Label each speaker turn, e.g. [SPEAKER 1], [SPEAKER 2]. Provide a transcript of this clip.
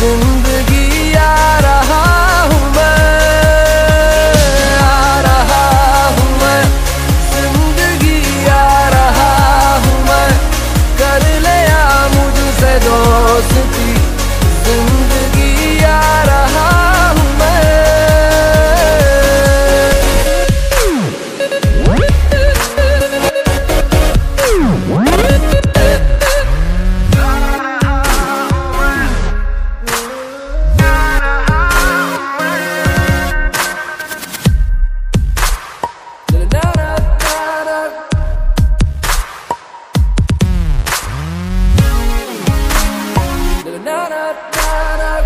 [SPEAKER 1] ज़िंदगी आ रहा हूँ मैं, आ रहा हूँ मैं। ज़िंदगी आ रहा हूँ मैं। कर ले मुझसे दो। da da